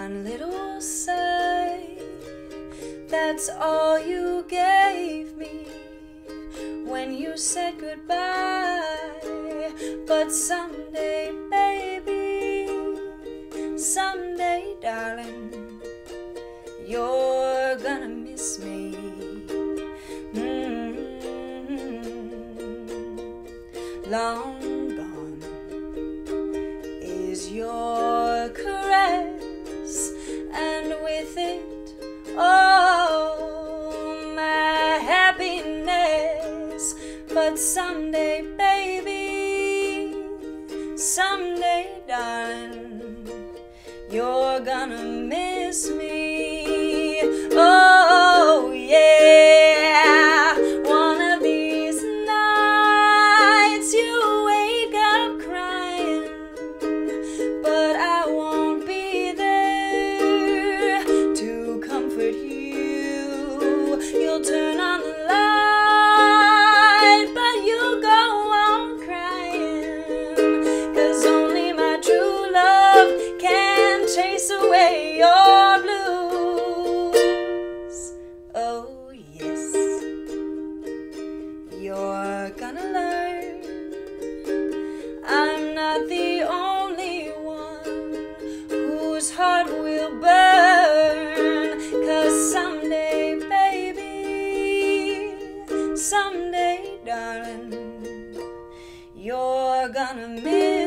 one little sigh. That's all you gave me when you said goodbye. But someday, baby, someday, darling, you're gonna miss me. Mm-hmm. Long gone is your with it, oh, my happiness. But someday, baby, someday, darling, you're gonna miss me. chase away your blues. Oh, yes, you're gonna learn. I'm not the only one whose heart will burn. Cause someday, baby, someday, darling, you're gonna miss.